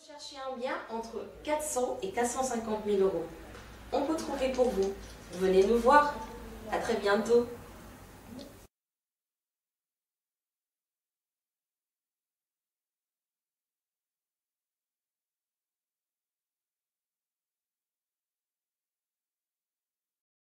Recherchez un bien entre 400 et 450 000 euros. On peut trouver pour vous. Venez nous voir. À très bientôt.